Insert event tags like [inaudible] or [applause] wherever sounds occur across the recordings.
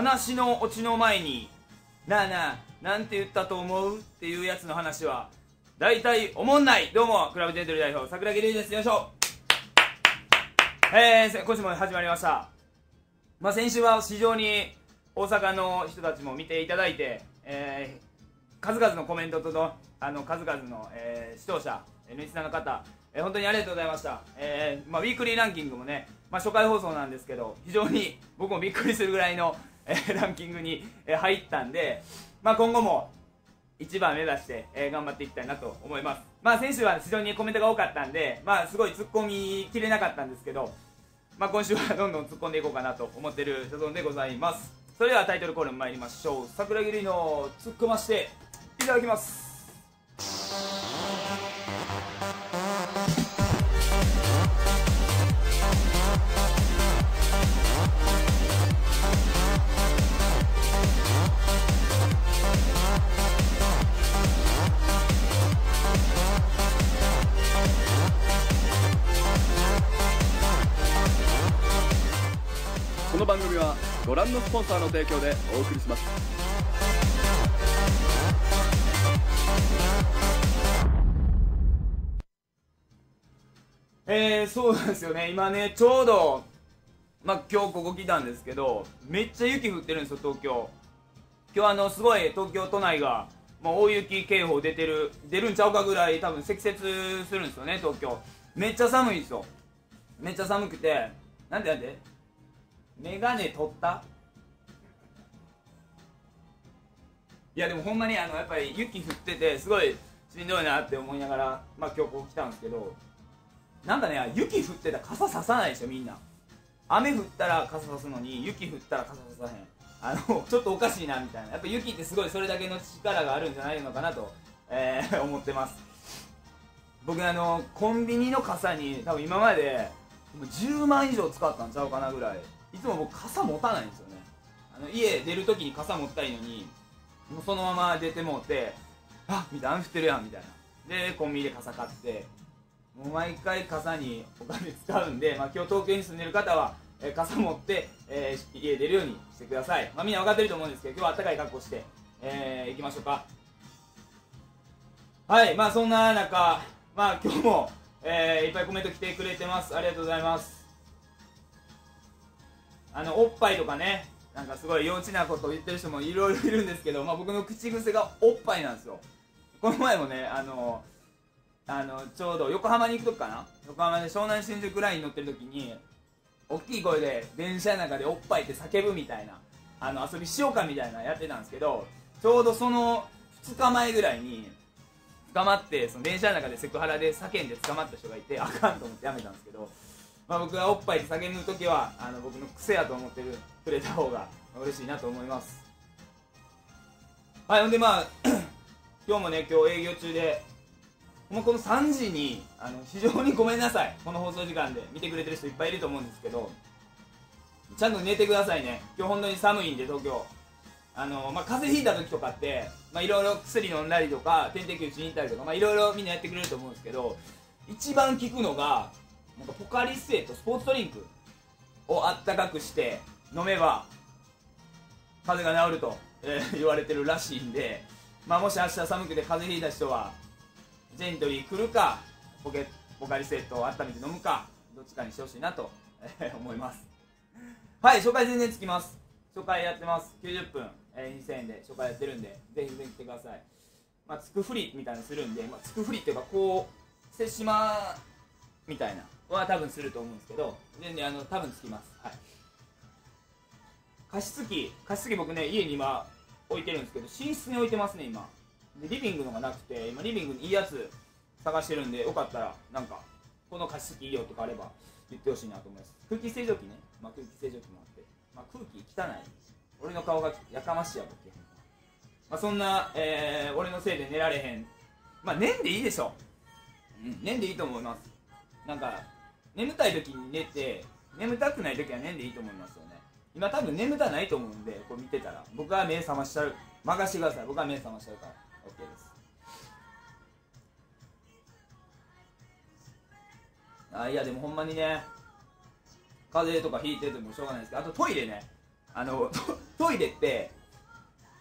話のオチの前になあなあなんて言ったと思うっていうやつの話は大体おもんない。どうもクラブジェントル代表桜木瑠です。よいしょ。えー、今週も始まりました。まあ先週は非常に大阪の人たちも見ていただいて、えー、数々のコメントとのあの数々の、えー、視聴者リスナーの方、えー、本当にありがとうございました、えーまあ、ウィークリーランキングもね、まあ、初回放送なんですけど非常に僕もびっくりするぐらいの、え、[laughs] ランキングに、え、入ったんで、まあ、今後も1番目指して、え、頑張っていきたいなと思います。まあ先週は非常にコメントが多かったんでまあすごい突っ込みきれなかったんですけどまあ今週はどんどん突っ込んでいこうかなと思ってる所存でございます。それではタイトルコール参りましょう。桜木瑠の突っ込ましていただきます。ご覧のスポンサーの提供でお送りします。えー、そうですよね。今ねちょうどまあ今日ここ来たんですけどめっちゃ雪降ってるんですよ東京。今日あのすごい東京都内が、まあ、大雪警報出てる出るんちゃうかぐらい多分積雪するんですよね東京。めっちゃ寒いんですよ。めっちゃ寒くて。なんでなんで？メガネ取った？いやでもほんまにあのやっぱり雪降っててすごいしんどいなって思いながら、まあ、今日こう来たんですけどなんかね雪降ってたら傘ささないでしょみんな。雨降ったら傘さすのに雪降ったら傘ささへん。あのちょっとおかしいなみたいな。やっぱ雪ってすごいそれだけの力があるんじゃないのかなと、えー、[laughs] 思ってます。僕あのコンビニの傘に多分今まで10万以上使ったんちゃうかなぐらい。いつも僕傘持たないんですよね。あの家出るときに傘持ったいのにもうそのまま出てもうてあみたいな雨降ってるやんみたいな。でコンビニで傘買ってもう毎回傘にお金使うんで、まあ、今日東京に住んでる方は、えー、傘持って、えー、家出るようにしてください、まあ、みんな分かってると思うんですけど今日は暖かい格好して、えー、行きましょうか。はいまあそんな中まあ今日も、えー、いっぱいコメント来てくれてます。ありがとうございます。あのおっぱいとかねなんかすごい幼稚なことを言ってる人もいろいろいるんですけど、まあ、僕の口癖がおっぱいなんですよ。この前もねあのあのちょうど横浜に行く時かな？横浜で湘南新宿ラインに乗ってる時に大きい声で電車の中でおっぱいって叫ぶみたいなあの遊びしようかみたいなやってたんですけどちょうどその2日前ぐらいに捕まってその電車の中でセクハラで叫んで捕まった人がいてあかんと思ってやめたんですけどまあ、僕がおっぱいで叫ぶ時はあの僕の癖やと思ってるくれた方が嬉しいなと思います。はいほんでまあ [clears throat] 今日もね今日営業中でもうこの3時にあの非常にごめんなさい。この放送時間で見てくれてる人いっぱいいると思うんですけどちゃんと寝てくださいね。今日本当に寒いんで東京。あの、まあ、風邪ひいた時とかっていろいろ薬飲んだりとか点滴打ちに行ったりとかいろいろみんなやってくれると思うんですけど一番効くのがなんかポカリスエットスポーツドリンクをあったかくして飲めば風邪が治ると、えー、[laughs] 言われてるらしいんで、まあ、もし明日寒くて風邪ひいた人はジェントリー来るかポケポカリスエットを温めて飲むかどっちかにしてほしいなと、えー、思います。はい初回全然つきます。初回やってます。90分、えー、2000円で初回やってるんでぜひぜひ来てください。まあ、つくふりみたいなのするんで、まあ、つくふりっていうかこうしてしまうみたいな。は多分すると思うんですけど全然あの多分つきます、はい、加湿器加湿器僕ね家に今置いてるんですけど寝室に置いてますね今。でリビングのがなくて今リビングにいいやつ探してるんでよかったらなんかこの加湿器いいよとかあれば言ってほしいなと思います。空気清浄機ね、まあ、空気清浄機もあって、まあ、空気汚い。俺の顔がやかましいやぼけまあ、そんな、えー、俺のせいで寝られへん。まあ寝んでいいでしょ、うん、寝んでいいと思います。なんか眠たい時に寝て眠たくない時は寝んでいいと思いますよね。今多分眠たないと思うんでこれ見てたら。僕は目覚ましちゃう。任してください。僕は目覚ましちゃうから。OK です。あいやでもほんまにね風邪とかひいててもしょうがないですけどあとトイレね。あの [laughs] トトイレって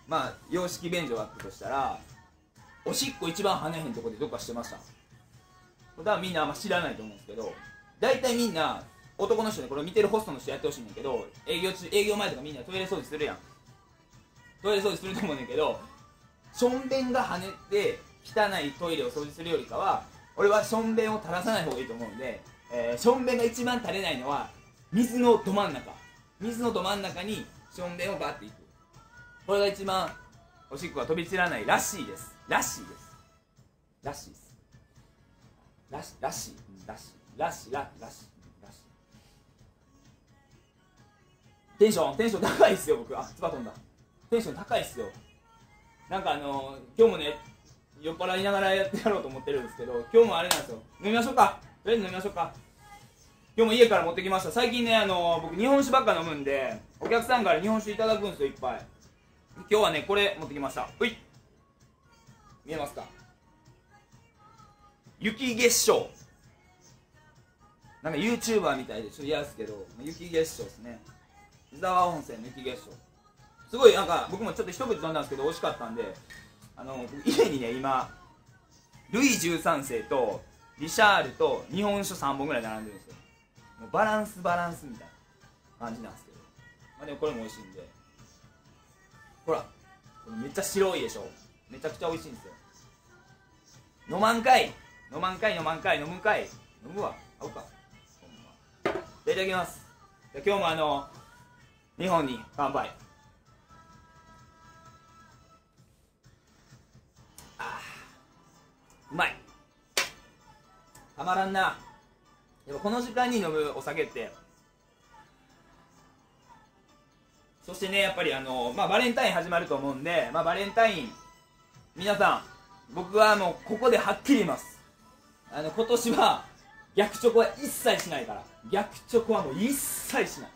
まあ洋式便所があったとしたらおしっこ一番跳ねへんとこでどっかしてました。だからみんなあんま知らないと思うんですけど大体みんな男の人でこれ見てるホストの人やってほしいんだけど営業中営業前とかみんなトイレ掃除するやん。トイレ掃除すると思うんだけどしょんべんが跳ねて汚いトイレを掃除するよりかは俺はしょんべんを垂らさない方がいいと思うんで、えーしょんべんが一番垂れないのは水のど真ん中。水のど真ん中にしょんべんをバーっていく。これが一番おしっこが飛び散らないらしいです。らしいです。らしいです。らしらしい。らしい。らしいららしいうんらしいテンションテンション [laughs] 高いっすよ僕あつば飛んだ。テンション高いっすよ。なんかあの今日もね酔っ払いながらやってやろうと思ってるんですけど今日もあれなんですよ。飲みましょうか。とりあえず飲みましょうか。今日も家から持ってきました。最近ねあの僕日本酒ばっか飲むんでお客さんから日本酒いただくんですよいっぱい。今日はねこれ持ってきました。うい。見えますか？雪結晶なんか YouTuber みたいでちょっと嫌ですけど雪結晶ですね。伊沢温泉の雪結晶すごいなんか僕もちょっと一口飲んだんですけど美味しかったんであの家にね今ルイ13世とリシャールと日本酒3本ぐらい並んでるんですよ。もうバランスバランスみたいな感じなんですけど。まあでもこれも美味しいんで。ほらめっちゃ白いでしょ。めちゃくちゃ美味しいんですよ。飲まんかい飲まんかい飲まんかい飲むかい。飲むわ。合うか。いただきます。今日もあの日本に乾杯あうまい。たまらんな。やっぱこの時間に飲むお酒って。そしてねやっぱりあの、まあ、バレンタイン始まると思うんで、まあ、バレンタイン皆さん僕はもうここではっきり言います。あの今年は逆チョコは一切しないから。逆チョコはもう一切しない。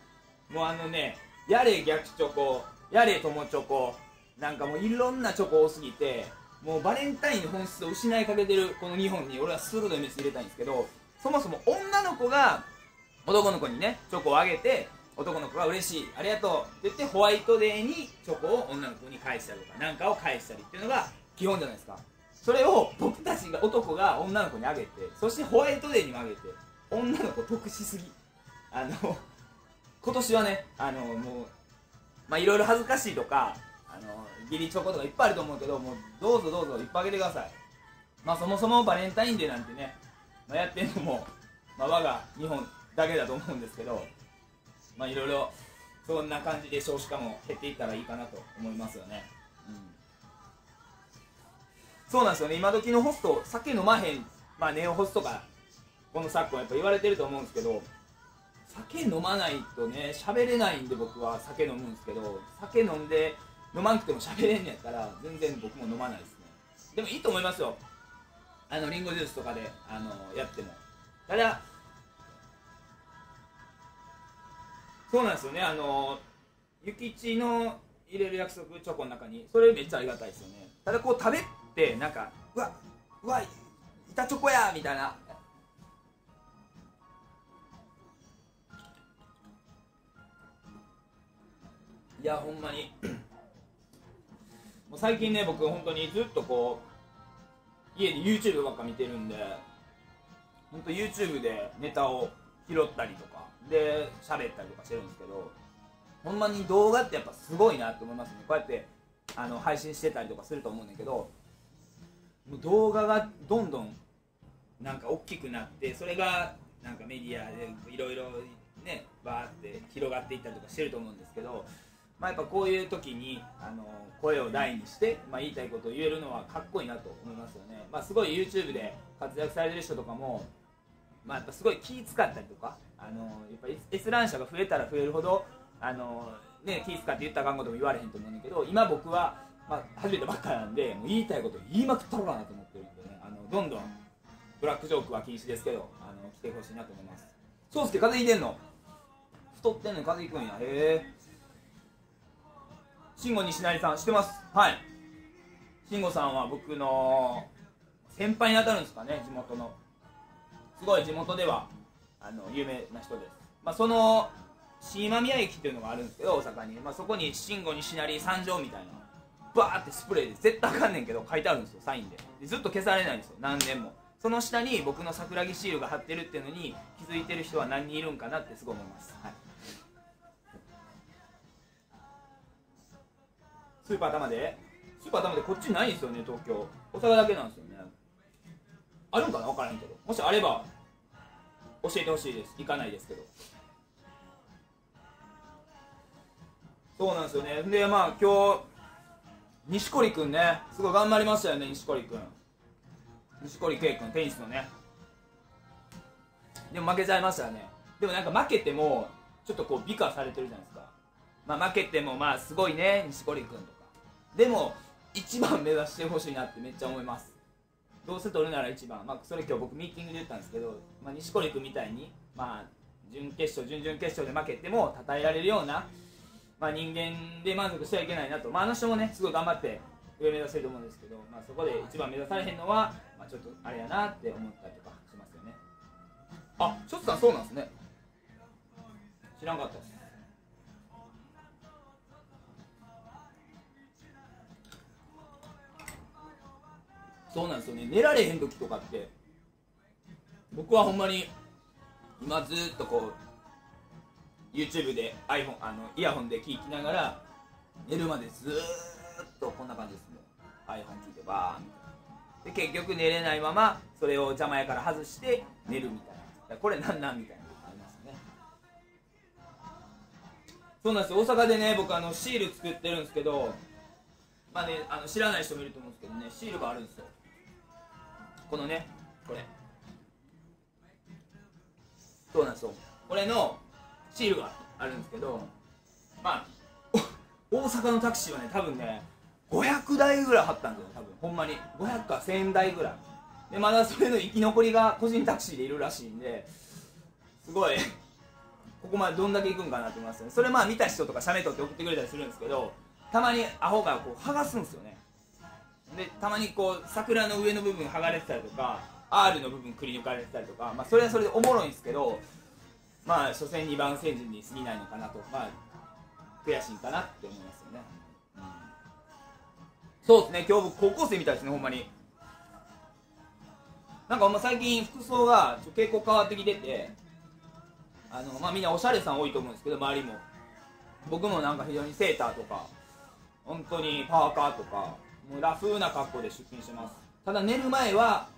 もうあのねやれ逆チョコやれ友チョコなんかもういろんなチョコ多すぎてもうバレンタインの本質を失いかけてるこの日本に俺は鋭いメス入れたいんですけどそもそも女の子が男の子にねチョコをあげて男の子が嬉しいありがとうって言ってホワイトデーにチョコを女の子に返したりとか何かを返したりっていうのが基本じゃないですか。それを僕たちが男が女の子にあげてそしてホワイトデーにもあげて女の子得しすぎ。あの今年はねあのもうまあいろいろ恥ずかしいとかあの義理チョコとかいっぱいあると思うけどもうどうぞどうぞいっぱいあげてください。まあそもそもバレンタインデーなんてね、まあ、やってんのも、まあ、我が日本だけだと思うんですけどまあいろいろそんな感じで少子化も減っていったらいいかなと思いますよね、そうなんですよね。今時のホスト酒飲まへんまあネオホストかこの昨今やっぱ言われてると思うんですけど酒飲まないとね喋れないんで僕は酒飲むんですけど酒飲んで飲まんくても喋れんのやったら全然僕も飲まないですね。でもいいと思いますよ。あのリンゴジュースとかであのやっても。ただそうなんですよね。あの諭吉の入れる約束チョコの中にそれめっちゃありがたいですよね。ただこう食べてなんかうわうわ板チョコやみたいな。いやほんまに。もう最近ね僕本当にずっとこう家で YouTube ばっか見てるんで本当 YouTube でネタを拾ったりとかで喋ったりとかしてるんですけどほんまに動画ってやっぱすごいなって思いますね。こうやってあの配信してたりとかすると思うんだけどもう動画がどんどんなんか大きくなってそれがなんかメディアでいろいろねバーって広がっていったりとかしてると思うんですけど、まあ、やっぱこういう時にあの声を大にして、まあ、言いたいことを言えるのはかっこいいなと思いますよね、まあ、すごい YouTube で活躍されてる人とかも、まあ、やっぱすごい気使ったりとかあのやっぱ閲覧者が増えたら増えるほどあの、ね、気使って言ったらあかんことも言われへんと思うんだけど今僕は、まあ、初めてばっかなんでもう言いたいこと言いまくったろうかなと思ってるんでね。あのどんどんブラックジョークは禁止ですけどあの来てほしいなと思います。そうすけ風邪ひいてんの？太ってんのに風邪ひくんや。へえ。慎吾西成さん知ってます？はい。慎吾さんは僕の先輩に当たるんですかね地元の。すごい地元ではあの有名な人です、まあ、その新間宮駅っていうのがあるんですけど大阪に、まあ、そこに慎吾西成三条みたいな。バーってスプレーで絶対あかんねんけど書いてあるんですよサインで。でずっと消されないんですよ何年も。その下に僕の桜木シールが貼ってるっていうのに気づいてる人は何人いるんかなってすごい思います、はい、スーパー玉で。スーパー玉でこっちないんですよね東京。大阪だけなんですよね。あるんかな？分からんけど。もしあれば教えてほしいです。行かないですけど。そうなんですよね。でまあ今日錦織君ね。すごい頑張りましたよね錦織君錦織圭君テニスのね。でも負けちゃいましたよね。でもなんか負けてもちょっとこう美化されてるじゃないですか。まあ負けてもまあすごいね錦織君とか。でも一番目指してほしいなってめっちゃ思います。どうせ取るなら一番。まあそれ今日僕ミーティングで言ったんですけど、まあ、錦織君みたいにまあ準決勝準々決勝で負けても称えられるようなまあ、人間で満足してはいけないなと、まあ、あの人もねすごい頑張って上目指せると思うんですけど、まあ、そこで一番目指されへんのは、まあ、ちょっとあれやなって思ったりとかしますよね。あショツさんそうなんですね。知らんかったです。そうなんですよね。寝られへん時とかって僕はほんまに今ずっとこう YouTube で iPhone あのイヤホンで聴きながら寝るまでずーっとこんな感じですもう iPhone 聴いてバーンみたいな。で結局寝れないままそれを邪魔やから外して寝るみたいな。これなんなんみたいなありますね。そうなんです大阪でね僕あのシール作ってるんですけどまあねあの知らない人もいると思うんですけどねシールがあるんですよ。このねこれ。そうなんですよ。これのシールがあるんですけどまあ大阪のタクシーはね多分ね500台ぐらい貼ったんですよ多分。ほんまに。500か1000台ぐらい。でまだそれの生き残りが個人タクシーでいるらしいんですごいここまでどんだけ行くんかなと思いますね。それまあ見た人とか写メ撮って送ってくれたりするんですけどたまにアホがこう剥がすんですよね。でたまにこう桜の上の部分剥がれてたりとか R の部分くり抜かれてたりとか、まあ、それはそれでおもろいんですけどまあ所詮2番戦時に過ぎないのかなとまあ悔しいかなって思いますよね、そうですね今日僕高校生みたいですねほんまに。なんか最近服装がちょ傾向変わってきててあのまあみんなおしゃれさん多いと思うんですけど周りも。僕もなんか非常にセーターとか本当にパーカーとかもうラフな格好で出勤してます。ただ寝る前は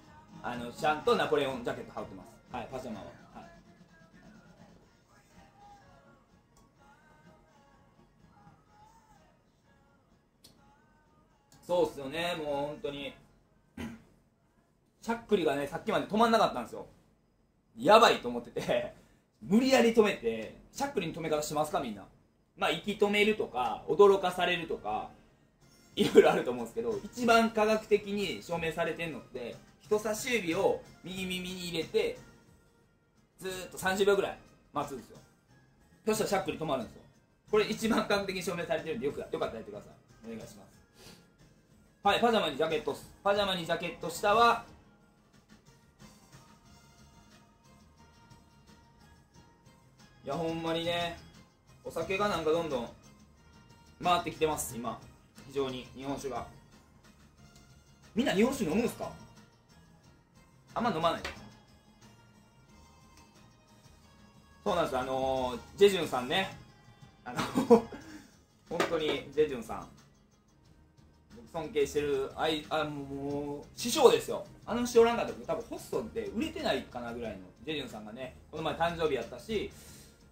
あのちゃんとナポレオンジャケット羽織ってます。はいパジャマは、そうっすよね。もう本当に。しゃっくりがねさっきまで止まんなかったんですよ。やばいと思ってて。無理やり止めてしゃっくりに止め方しますかみんな。まあ息止めるとか驚かされるとかいろいろあると思うんですけど一番科学的に証明されてるのって人差し指を右耳に入れてずっと30秒ぐらい待つんですよ。そしたらしゃっくり止まるんですよ。これ一番科学的に証明されてるんでよくよかったらやってください。お願いします。はいパジャマにジャケットパジャマにジャケット下はいやほんまにねお酒がなんかどんどん回ってきてます今。非常に日本酒が。みんな日本酒飲むんすか？あんま飲まない。そうなんですあのー、ジェジュンさんね。あの [laughs] 本当にジェジュンさん。尊敬してるあいあもう師匠ですよ。あの人おらんかったら多分ホストって売れてないかなぐらいのジェジュンさんがねこの前誕生日やったし、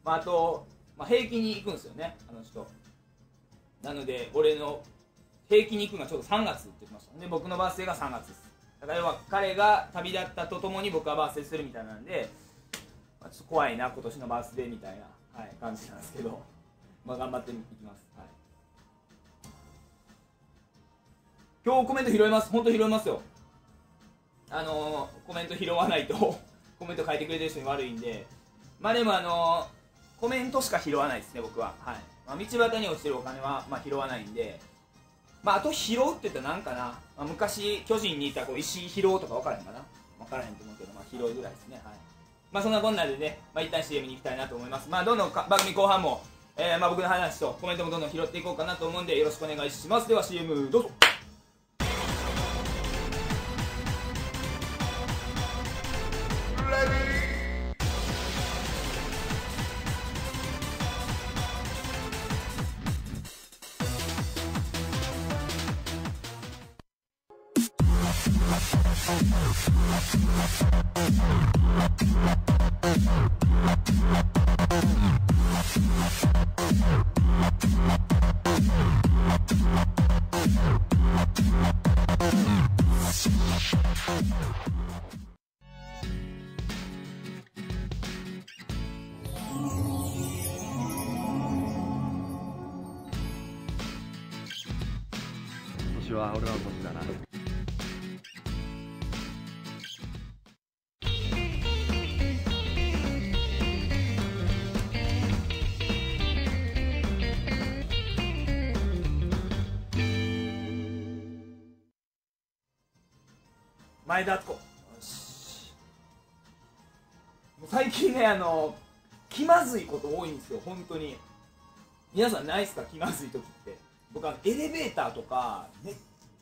まあ、あと、まあ、平気に行くんですよねあの人。なので俺の平気に行くのがちょうど3月って言ってました。で僕のバースデーが3月です。だから要は彼が旅立ったとともに僕はバースデーするみたいなんで、まあ、ちょっと怖いな今年のバースデーみたいな、はい、感じなんですけど、まあ、頑張っていきます、はい、今日コメント拾います。本当拾いますよ。あのー、コメント拾わないと [laughs] コメント書いてくれてる人に悪いんで。まあでもあのー、コメントしか拾わないですね僕は。はい、まあ、道端に落ちてるお金は、まあ、拾わないんで。まあ、あと拾うって言ったらなんかな、まあ、昔巨人にいたこう石井拾うとか分からへんかな。分からへんと思うけど、まあ、拾うぐらいですね。はい。まあそんなこんなでね、まあ一旦 CM に行きたいなと思います。まあどんどん番組後半も、えーまあ僕の話とコメントもどんどん拾っていこうかなと思うんでよろしくお願いします。では CM どうぞ。ねあの気まずいこと多いんですよ本当に。皆さんないっすか？気まずい時って。僕あのエレベーターとかめっ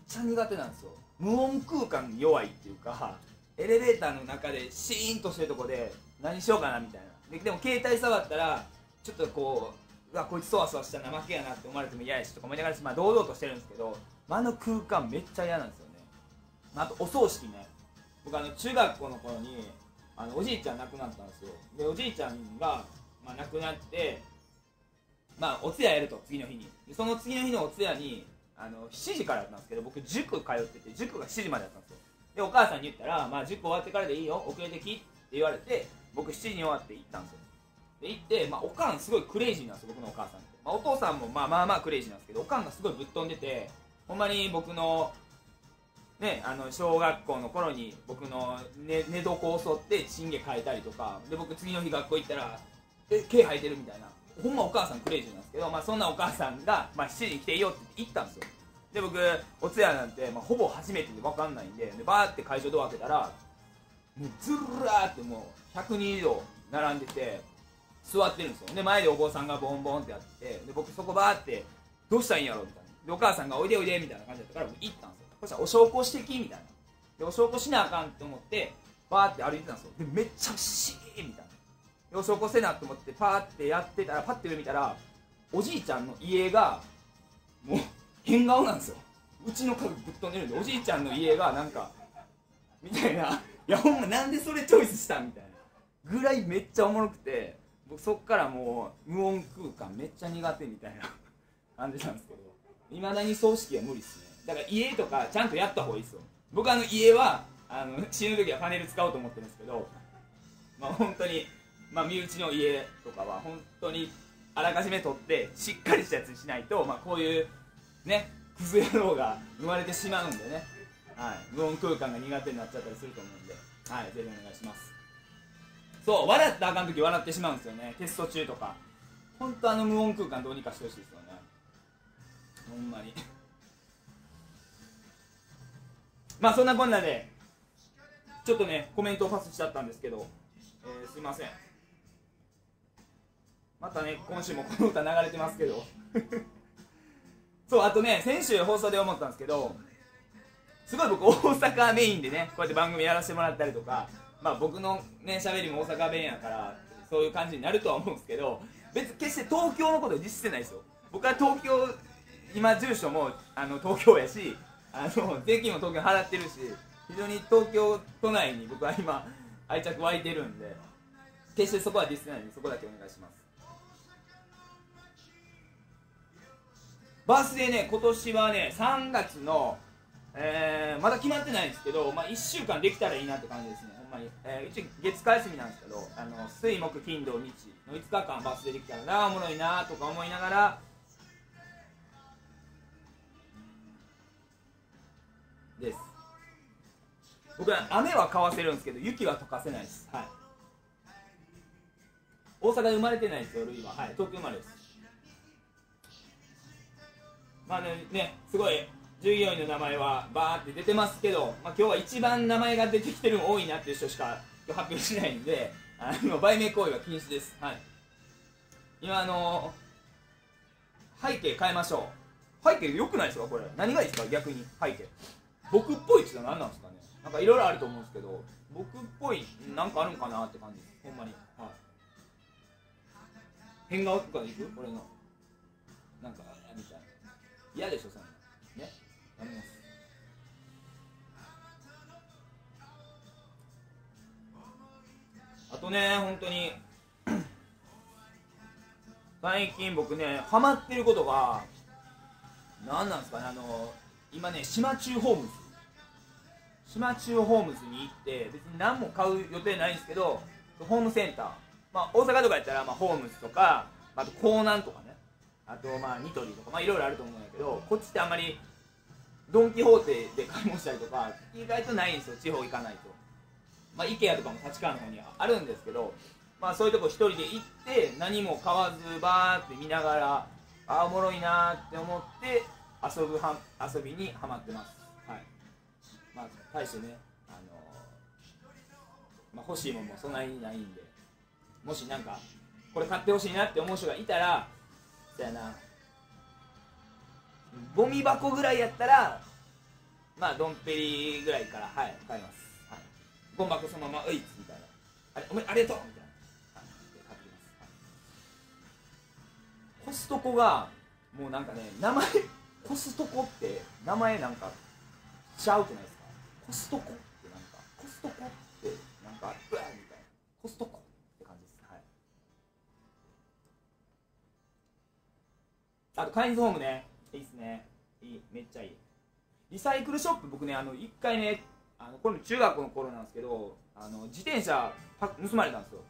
ちゃ苦手なんですよ。無音空間に弱いっていうかエレベーターの中でシーンとしてるとこで何しようかなみたいな。ででも携帯触ったらちょっとこううわこいつそわそわした怠けやなって思われても嫌やしとか思いながら、まあ、堂々としてるんですけど、まあ、の空間めっちゃ嫌なんですよね、まあ、あとお葬式ね。僕あの中学校の頃にあのおじいちゃん亡くなったんですよ。でおじいちゃんが、まあ、亡くなってまあお通夜やると次の日に。でその次の日のお通夜にあの7時からやったんですけど僕塾通ってて塾が7時までやったんですよ。でお母さんに言ったら、まあ、塾終わってからでいいよ遅れてきって言われて僕7時に終わって行ったんですよ。で行って、まあ、おかんすごいクレイジーなんですよ僕のお母さんって、まあ、お父さんもまあまあまあクレイジーなんですけどおかんがすごいぶっ飛んでてほんまに僕のね、あの小学校の頃に僕の寝寝床を襲ってチンゲ変えたりとかで僕次の日学校行ったら「え毛生えてる?」みたいな。ほんまお母さんクレイジーなんですけど、まあ、そんなお母さんが、まあ、7時に来ていいよって言ったんですよ。で僕お通夜なんて、まあ、ほぼ初めてで分かんないんででバーって会場ドア開けたらもうずるらーってもう100人以上並んでて座ってるんですよ。で前でお坊さんがボンボンってやっててで僕そこバーってどうしたらいいんやろみたいな。でお母さんがおいでおいでみたいな感じだったから行ったんですよ。よそしたらお焼香してきみたいな。でお焼香しなあかんって思ってバーって歩いてたんですよ。でめっちゃしーみたいな。お焼香せなと思ってパーってやってたらパッて上見たらおじいちゃんの家がもう変顔なんですよ。うちの家具ぶっ飛んでるんでおじいちゃんの家がなんかみたいな。いやほんまなんでそれチョイスしたみたいな。ぐらいめっちゃおもろくて僕そっからもう無音空間めっちゃ苦手みたいな感じなんですけどいまだに葬式は無理っす。だから家とかちゃんとやった方がいいですよ。僕あの家はあの [laughs] 死ぬ時はパネル使おうと思ってるんですけどまあ本当にまあ身内の家とかは本当にあらかじめ取ってしっかりしたやつにしないとまあこういうねクズ野郎が生まれてしまうんでね。はい。無音空間が苦手になっちゃったりすると思うんで。はいぜひお願いします。そう笑ったらあかん時笑ってしまうんですよね。テスト中とか。本当あの無音空間どうにかしてほしいですよね。ほんまに。まあそんなこんなでちょっとねコメントをパスしちゃったんですけど、えーすいません。またね今週もこの歌流れてますけど。[laughs] そうあとね先週放送で思ったんですけどすごい僕大阪メインでねこうやって番組やらせてもらったりとかまあ僕のね喋りも大阪弁やからそういう感じになるとは思うんですけど別に決して東京のことを実してないですよ。僕は東京今住所もあの東京やしあの税金も東京払ってるし非常に東京都内に僕は今愛着湧いてるんで決してそこはディスってないんでそこだけお願いします。バースデーね今年はね3月の、えーまだ決まってないんですけど、まあ、1週間できたらいいなって感じですね。ほんまに、えー一応月火休みなんですけどあの水木金土日の5日間バースデーできたらなおもろいなとか思いながらです。僕は雨は買わせるんですけど雪は溶かせないです。はい。大阪で生まれてないですよルイははい。東京生まれです。まあねねすごい従業員の名前はバーって出てますけど、まあ、今日は一番名前が出てきてるの多いなっていう人しか発表しないんであの売名行為は禁止です。はい。今あの背景変えましょう。背景良くないですかこれ。何がいいですか逆に。背景僕っぽいって何なんですかね？なんかいろいろあると思うんですけど僕っぽいなんかあるんかなって感じほんまに。はい。変顔とかでいく？俺の。なんかみたいな。嫌でしょそんなね。やめます。あとね本当に。[clears throat] 最近僕ねハマってることが何なんですかね？あの今ね島中ホームズ島中ホームズに行って別に何も買う予定ないんですけどホームセンター、まあ、大阪とかやったら、まあ、ホームズとかあと港南とかね。あとまあニトリとかまあいろいろあると思うんだけどこっちってあんまりドン・キホーテで買い物したりとか意外とないんですよ地方行かないと。まあ IKEA とかも立川の方にはあるんですけどまあそういうとこ一人で行って何も買わずバーって見ながらああおもろいなって思って遊ぶは遊びにはまってます。はい。まあ対してねあのまあ、欲しいもんもそんなにないんでもしなんかこれ買ってほしいなって思う人がいたらそやな。ゴミ箱ぐらいやったらまあドンペリぐらいからはい買います、はい、ゴミ箱そのまま「ういっ」みたいな「あれおめありがとう」みたいな、はい、買ってます、コストコがもうなんかね名前コストコって名前なんかちゃうくないですか？コストコ？ってなんかコストコってなんかうわみたいな。コストコ。って感じですはいあとカインズホームね。いいっすね。いい。めっちゃいい。リサイクルショップ僕ねあの1回ねあのこれも中学の頃なんですけどあの自転車盗まれたんですよ。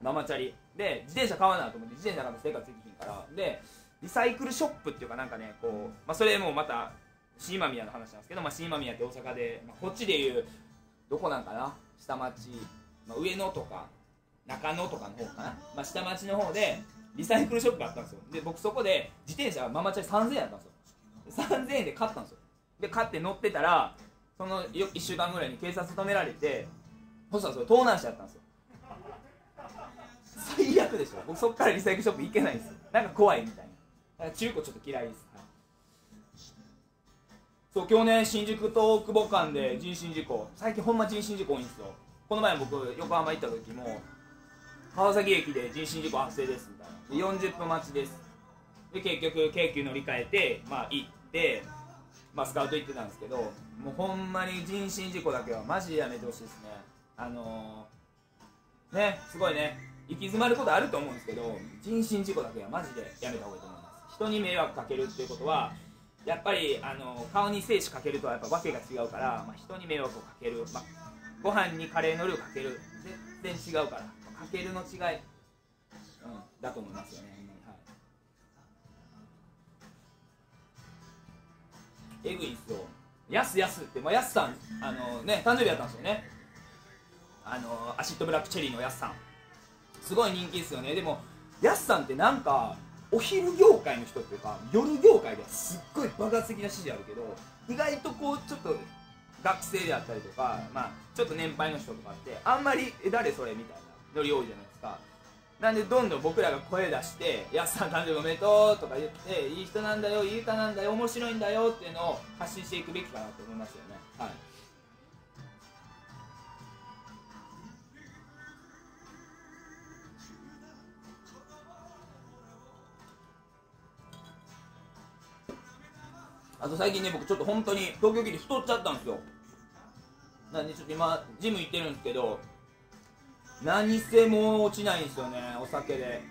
ママチャリ。で自転車買わなと思って自転車なんか生活できひんから。でリサイクルショップっていうかなんかねこう、まあ、それもまた新今宮の話なんですけど、まあ、新今宮って大阪で、まあ、こっちでいうどこなんかな？下町、まあ、上野とか中野とかの方かな、まあ、下町の方でリサイクルショップがあったんですよ。で僕そこで自転車ママチャリ3000円やったんですよ。3000円で買ったんですよ。で買って乗ってたらその1週間ぐらいに警察止められてそしたらそれ盗難車やったんですよ。最悪でしょ。僕そっからリサイクルショップ行けないんですよ。なんか怖いみたいな。中古ちょっと嫌いです、そう今日ね新宿と大久保間で人身事故。最近ほんま人身事故多いんですよ。この前僕横浜行った時も川崎駅で人身事故発生ですみたいな。で40分待ちです。で結局京急乗り換えてまあ行ってまあスカウト行ってたんですけどもうほんまに人身事故だけはマジでやめてほしいですね。あのー、ねすごいね。行き詰まることあると思うんですけど人身事故だけはマジでやめた方がいいと思います。人に迷惑かけるっていうことはやっぱりあの顔に精子かけるとはやっぱ訳が違うから、まあ、人に迷惑をかける、まあ、ご飯にカレーのルーかける。全然違うから、まあかけるの違い、うん、だと思いますよね、はい、えぐいっすよ。やすやすって、まあ、やすさんあのね誕生日やったんですよね。あのアシッドブラックチェリーのやすさん。すごい人気ですよね。でもやすさんってなんかお昼業界の人っていうか夜業界ではすっごい爆発的な支持あるけど意外とこうちょっと学生であったりとか、まあ、ちょっと年配の人とかってあんまり「誰それ?」みたいなノリ多いじゃないですかなんでどんどん僕らが声出して「やすさん誕生日おめでとう」とか言って「いい人なんだよいい歌なんだよ面白いんだよ」っていうのを発信していくべきかなと思いますよねはいあと最近ね僕ちょっと本当に東京来て太っちゃったんですよ。なんでちょっと今ジム行ってるんですけど何せもう落ちないんですよねお酒で。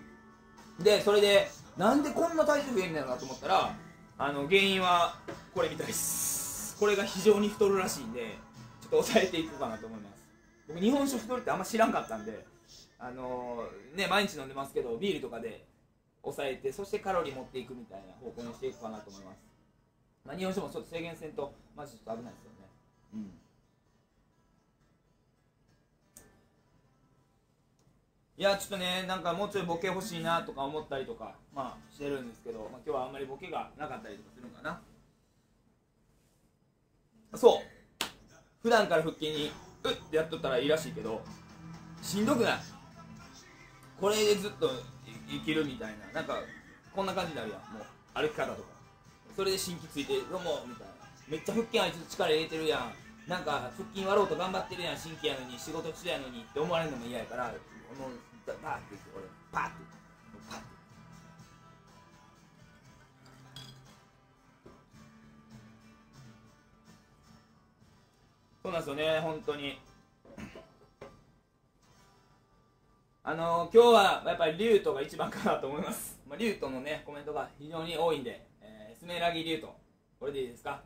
でそれでなんでこんな体重増えんねんなと思ったらあの原因はこれみたいです。これが非常に太るらしいんでちょっと抑えていこうかなと思います。僕日本酒太るってあんま知らんかったんであのーね毎日飲んでますけどビールとかで抑えてそしてカロリー持っていくみたいな方向にしていこうかなと思います。まあ、日本酒もちょっと制限せんとマジちょっと危ないですよね。うん。いやちょっとねなんかもうちょいボケ欲しいなとか思ったりとかまあしてるんですけど、まあ、今日はあんまりボケがなかったりとかするのかな。そう。普段から腹筋にうってやっとったらいいらしいけどしんどくない？これでずっと生きるみたいななんかこんな感じになるやん。もう歩き方とかそれで心機ついて「どうも」みたいな。めっちゃ腹筋あいつ力入れてるやん。なんか腹筋割ろうと頑張ってるやん新規やのに。仕事中やのに。って思われるのも嫌やからもうバーって。俺パーって。パーって。そうなんですよね本当にあの今日はやっぱりリュウトが一番かなと思います、まあ、リュウトのねコメントが非常に多いんで、スメラギリュウトこれでいいですか？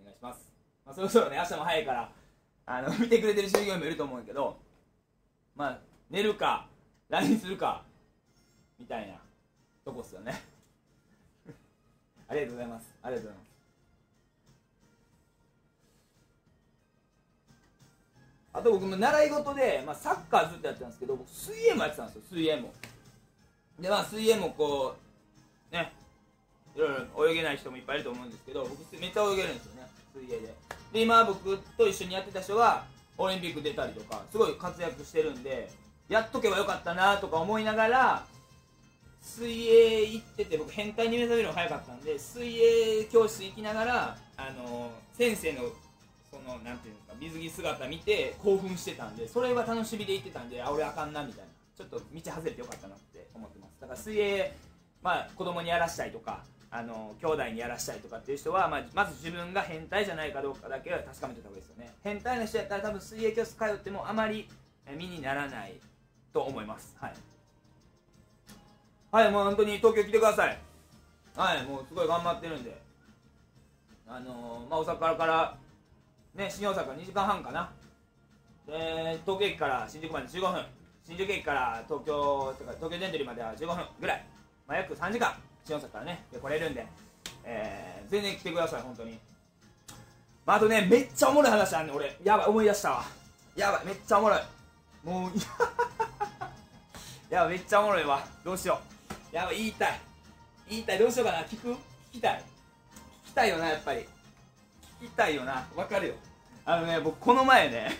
お願いします、まあ、そろそろね明日も早いからあの [laughs] 見てくれてる従業員もいると思うけどまあ寝るか LINE するかみたいなとこっすよね。[laughs] ありがとうございます。ありがとうございます。あと僕も習い事で、まあ、サッカーずっとやってたんですけど僕水泳もやってたんですよ。水泳も。でまあ水泳もこうねいろいろ泳げない人もいっぱいいると思うんですけど僕めっちゃ泳げるんですよね水泳で。で今僕と一緒にやってた人がオリンピック出たりとかすごい活躍してるんでやっとけばよかったなとか思いながら水泳行ってて僕変態に目覚めるの早かったんで水泳教室行きながらあの先生のそのなんていうんですか水着姿見て興奮してたんでそれは楽しみで行ってたんであ俺あかんなみたいな。ちょっと道外れてよかったなって思ってます。だから水泳まあ子供にやらしたいとかあの兄弟にやらしたいとかっていう人は、まあ、まず自分が変態じゃないかどうかだけは確かめてた方がいいですよね。変態な人やったら多分水泳教室通ってもあまり身にならないと思います。はい。はいもう本当に東京来てください。はいもうすごい頑張ってるんで。あのーまあ大阪からね新大阪2時間半かな。で東京駅から新宿まで15分。新宿駅から東京とか東京デンデリまでは15分ぐらい、まあ、約3時間。新大阪からねで来れるんで、えー全然来てください本当に。まあ、あとねめっちゃおもろい話あんね俺。やばい思い出したわ。やばいめっちゃおもろい。もう [laughs] やばいめっちゃおもろいわ。どうしよう。やばい言いたい。言いたいどうしようかな。聞く？聞きたい。聞きたいよなやっぱり。聞きたいよな。わかるよ。あのね僕この前ね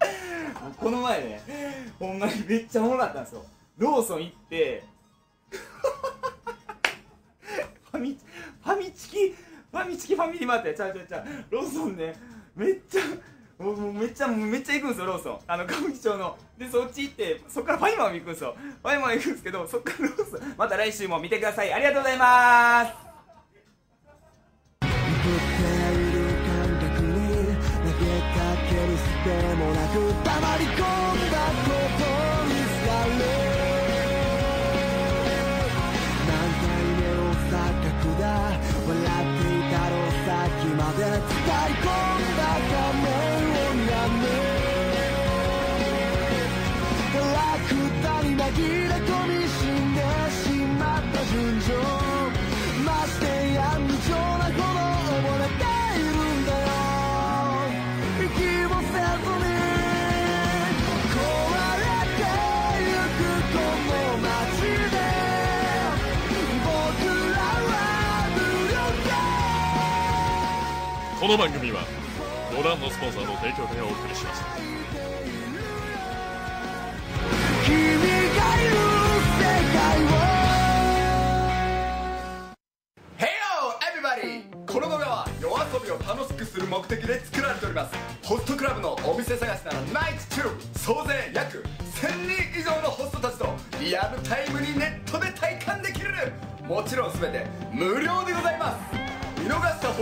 [laughs] この前ねほんまにめっちゃおもろかったんですよ。ローソン行ってファミファミチキファミチキファミリーマートやちゃうちゃうちゃう。ローソンねめっちゃもうめっちゃめっちゃ行くんですよローソン。あの歌舞伎町の。でそっち行ってそっからファイマン行くんですよ。ファイマン行くんですけどそっからローソン。また来週も見てください。ありがとうございます。この番組はご覧のスポンサーの提供でお送りします。君がいる世界を Hey yo, everybody! この動画は夜遊びを楽しくする目的で作られております。ホストクラブのお店探しならナイツチュー総勢約1000人以上のホストたちとリアルタイムにネットで体感できる。もちろん全て無料でございます。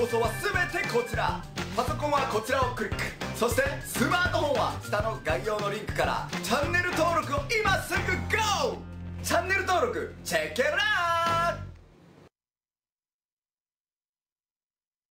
放送は全てこちら。パソコンはこちらをクリック。そしてスマートフォンは下の概要のリンクから。チャンネル登録を今すぐ GO! チャンネル登録チェックラッ